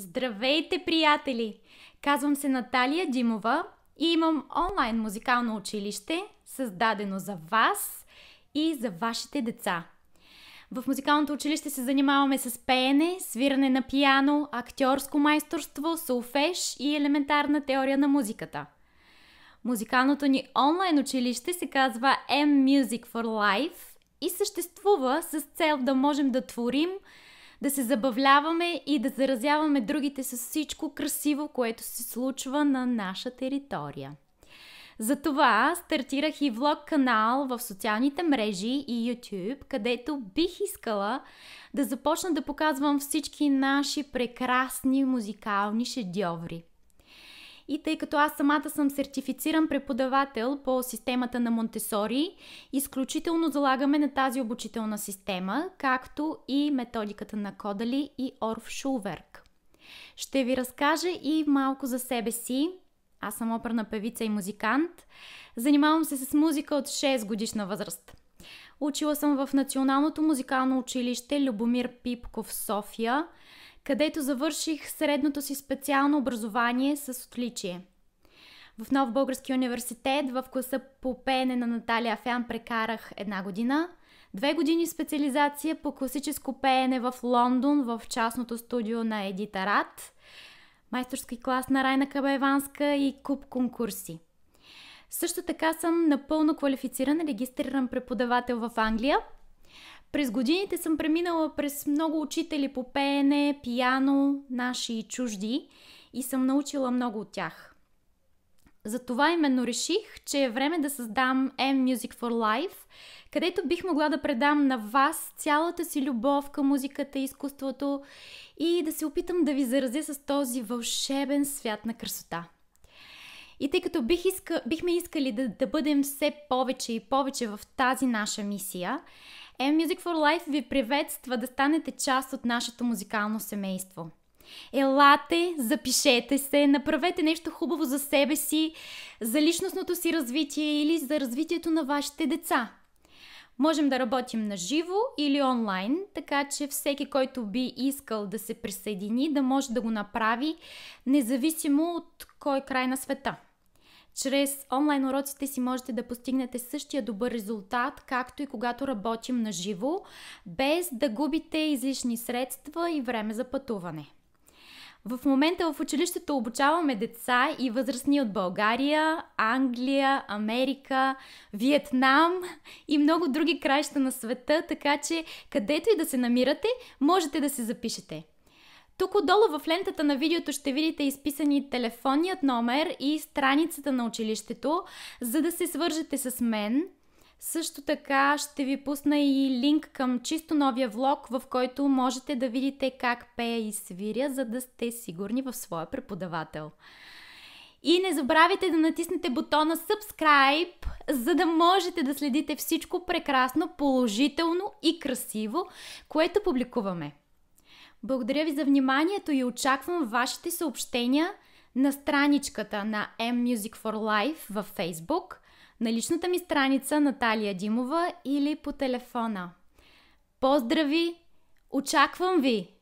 Здравейте, приятели! Казвам се Наталия Димова и имам онлайн музикално училище, създадено за вас и за вашите деца. В музикалното училище се занимаваме с пеене, свиране на пиано, актьорско майсторство, солфеж и елементарна теория на музиката. Музикалното ни онлайн училище се казва M-Music for Life и съществува с цел да можем да творим, да се забавляваме и да заразяваме другите с всичко красиво, което се случва на наша територия. Затова стартирах и влог канал в социалните мрежи и YouTube, където бих искала да започна да показвам всички наши прекрасни музикални шедьоври. И тъй като аз самата съм сертифициран преподавател по системата на Монтесори, изключително залагаме на тази обучителна система, както и методиката на Кодали и Орф Шулверк. Ще ви разкажа и малко за себе си. Аз съм оперна певица и музикант. Занимавам се с музика от 6 годишна възраст. Учила съм в Националното музикално училище Любомир Пипков в София – където завърших средното си специално образование с отличие. В Нов Български университет в класа по пеене на Наталия Фян прекарах една година, две години специализация по класическо пеене в Лондон в частното студио на Едита Рад, майсторски клас на Райна Кабаеванска и куп конкурси. Също така съм напълно квалифициран регистриран преподавател в Англия – през годините съм преминала през много учители по пеене, пияно, наши и чужди и съм научила много от тях. Затова именно реших, че е време да създам M Music for Life, където бих могла да предам на вас цялата си любов към музиката и изкуството и да се опитам да ви заразя с този вълшебен свят на красота. И тъй като бих иска, бихме искали да, да бъдем все повече и повече в тази наша мисия, M-Music for Life ви приветства да станете част от нашето музикално семейство. Елате, запишете се, направете нещо хубаво за себе си, за личностното си развитие или за развитието на вашите деца. Можем да работим на живо или онлайн, така че всеки, който би искал да се присъедини, да може да го направи, независимо от кой край на света. Чрез онлайн уроците си можете да постигнете същия добър резултат, както и когато работим на живо, без да губите излишни средства и време за пътуване. В момента в училището обучаваме деца и възрастни от България, Англия, Америка, Виетнам и много други краища на света, така че където и да се намирате, можете да се запишете. Тук отдолу в лентата на видеото ще видите изписани телефонният номер и страницата на училището, за да се свържете с мен. Също така ще ви пусна и линк към чисто новия влог, в който можете да видите как пея и свиря, за да сте сигурни в своя преподавател. И не забравяйте да натиснете бутона Subscribe, за да можете да следите всичко прекрасно, положително и красиво, което публикуваме. Благодаря ви за вниманието и очаквам вашите съобщения на страничката на M Music for Life във Facebook, на личната ми страница Наталия Димова или по телефона. Поздрави! Очаквам ви!